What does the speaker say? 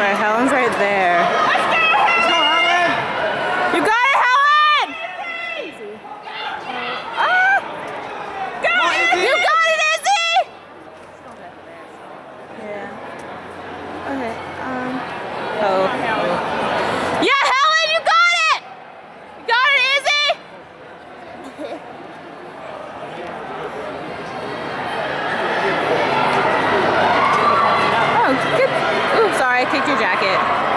right, Helen's right there. Let's go, Helen! You got it, Helen! Oh! You got it, Izzy! Yeah. Okay, um... Oh. jacket.